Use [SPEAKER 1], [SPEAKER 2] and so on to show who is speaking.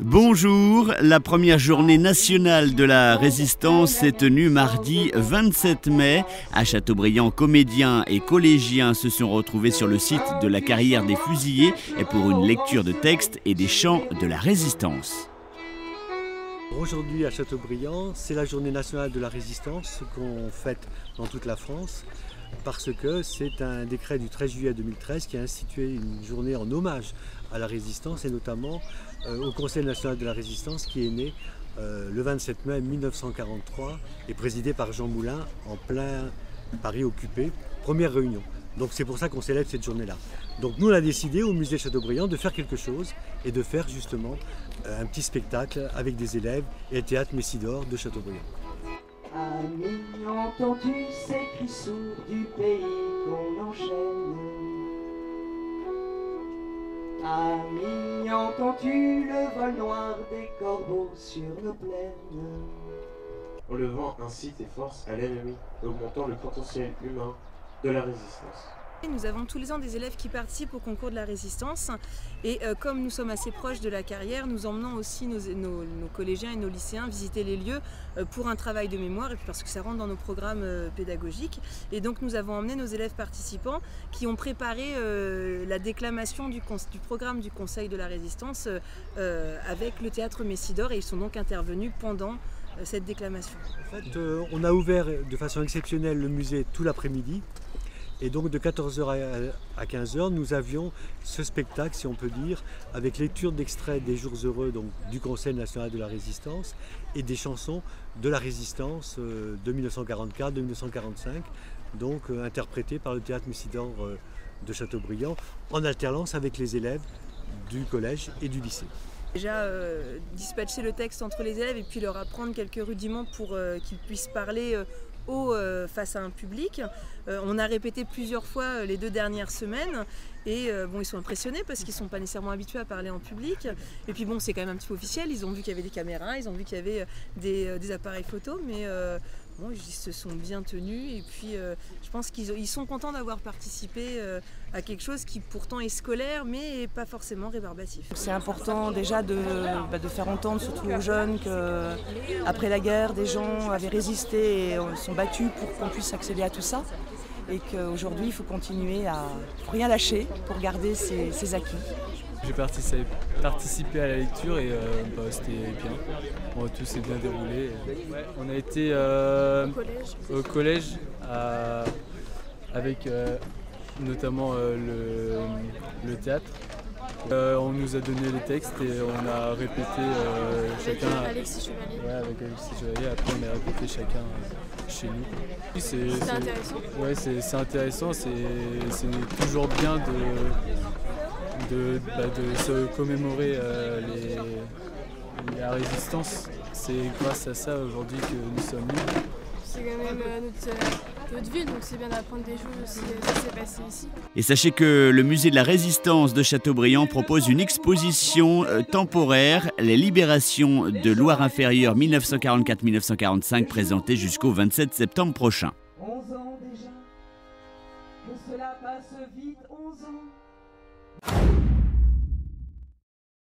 [SPEAKER 1] Bonjour, la première journée nationale de la résistance s'est tenue mardi 27 mai. À Châteaubriand, comédiens et collégiens se sont retrouvés sur le site de la carrière des fusillés pour une lecture de textes et des chants de la résistance.
[SPEAKER 2] Aujourd'hui à Châteaubriand, c'est la journée nationale de la résistance qu'on fête dans toute la France parce que c'est un décret du 13 juillet 2013 qui a institué une journée en hommage à la résistance et notamment euh, au Conseil national de la résistance qui est né euh, le 27 mai 1943 et présidé par Jean Moulin en plein Paris occupé, première réunion. Donc c'est pour ça qu'on célèbre cette journée-là. Donc nous on a décidé au musée Châteaubriand de faire quelque chose et de faire justement euh, un petit spectacle avec des élèves et le théâtre Messidor de Châteaubriand.
[SPEAKER 3] Ami, entends-tu ces cris du pays qu'on enchaîne Ami, entends-tu le vol noir des corbeaux sur nos plaines
[SPEAKER 4] En levant ainsi tes forces à l'ennemi, augmentant le potentiel humain de la résistance.
[SPEAKER 5] Nous avons tous les ans des élèves qui participent au concours de la résistance et euh, comme nous sommes assez proches de la carrière, nous emmenons aussi nos, collégiens et nos lycéens visiter les lieux euh, pour un travail de mémoire et puis parce que ça rentre dans nos programmes euh, pédagogiques. Et donc nous avons emmené nos élèves participants qui ont préparé la déclamation du, du, programme du Conseil de la résistance avec le théâtre Messidor et ils sont donc intervenus pendant cette déclamation.
[SPEAKER 2] En fait, on a ouvert de façon exceptionnelle le musée tout l'après-midi et donc de 14h à 15h, nous avions ce spectacle, si on peut dire, avec lecture d'extraits des Jours heureux du Conseil national de la résistance et des chansons de la résistance euh, de 1944, de 1945, donc euh, interprétées par le théâtre Messidor euh, de Châteaubriand, en alternance avec les élèves du collège et du lycée.
[SPEAKER 5] Déjà dispatcher le texte entre les élèves et puis leur apprendre quelques rudiments pour qu'ils puissent parler haut euh, face à un public. Euh, on a répété plusieurs fois euh, les deux dernières semaines et bon, ils sont impressionnés parce qu'ils ne sont pas nécessairement habitués à parler en public. Et puis bon, c'est quand même un petit peu officiel. Ils ont vu qu'il y avait des caméras, ils ont vu qu'il y avait des, appareils photos, mais bon, ils se sont bien tenus. Et puis je pense qu'ils sont contents d'avoir participé à quelque chose qui pourtant est scolaire, mais pas forcément rébarbatif.
[SPEAKER 6] C'est important déjà de, bah, faire entendre, surtout aux jeunes, qu'après la guerre, des gens avaient résisté et sont battus pour qu'on puisse accéder à tout ça et qu'aujourd'hui il faut continuer à rien lâcher pour garder ses, acquis.
[SPEAKER 7] J'ai participé, à la lecture et euh, bah, c'était bien. tout s'est bien déroulé. on a été euh, au collège, avec euh, notamment le, théâtre. on nous a donné les textes et on a répété chacun.
[SPEAKER 8] Avec Alexis Chevalier.
[SPEAKER 7] Ouais, avec Alexis Chevalier. Après, on a répété chacun chez nous.
[SPEAKER 8] C'est intéressant.
[SPEAKER 7] Ouais, c'est intéressant. C'est toujours bien de, de, bah, de se commémorer euh, les, la résistance. C'est grâce à ça aujourd'hui que nous sommes libres
[SPEAKER 8] c'est quand même euh, euh, notre, ville, donc c'est bien d'apprendre des choses aussi, s'est passé ici.
[SPEAKER 1] Et sachez que le musée de la résistance de Châteaubriand propose une exposition temporaire, les libérations de Loire-Inférieure 1944-1945, présentée jusqu'au 27 septembre prochain.
[SPEAKER 3] 11 ans déjà, que cela passe vite, 11 ans.